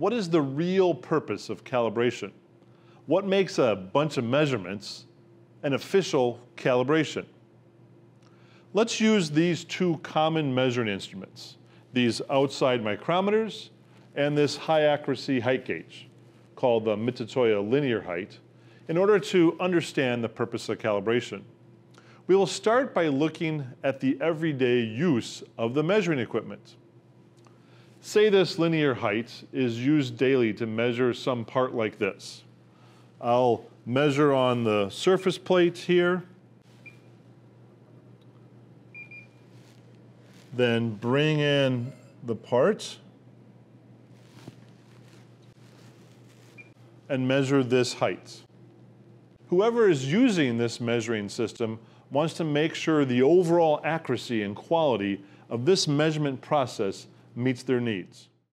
what is the real purpose of calibration? What makes a bunch of measurements an official calibration? Let's use these two common measuring instruments, these outside micrometers and this high accuracy height gauge called the Mitutoyo linear height in order to understand the purpose of calibration. We will start by looking at the everyday use of the measuring equipment. Say this linear height is used daily to measure some part like this. I'll measure on the surface plate here, then bring in the part and measure this height. Whoever is using this measuring system wants to make sure the overall accuracy and quality of this measurement process meets their needs.